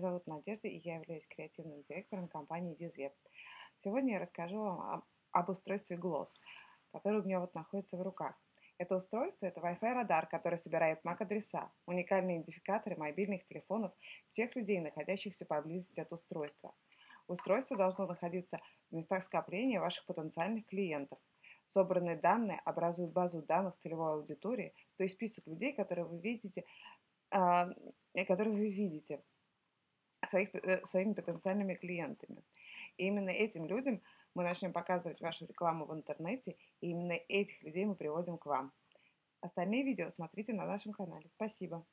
Зовут Надежда, и я являюсь креативным директором компании DizWeb. Сегодня я расскажу вам об, об устройстве Gloss, который у меня вот находится в руках. Это устройство – это Wi-Fi радар, который собирает MAC-адреса, уникальные идентификаторы мобильных телефонов всех людей, находящихся поблизости от устройства. Устройство должно находиться в местах скопления ваших потенциальных клиентов. Собранные данные образуют базу данных целевой аудитории, то есть список людей, которые вы видите, а, которые вы видите своих, э, своими потенциальными клиентами. И именно этим людям мы начнем показывать вашу рекламу в интернете, и именно этих людей мы приводим к вам. Остальные видео смотрите на нашем канале. Спасибо.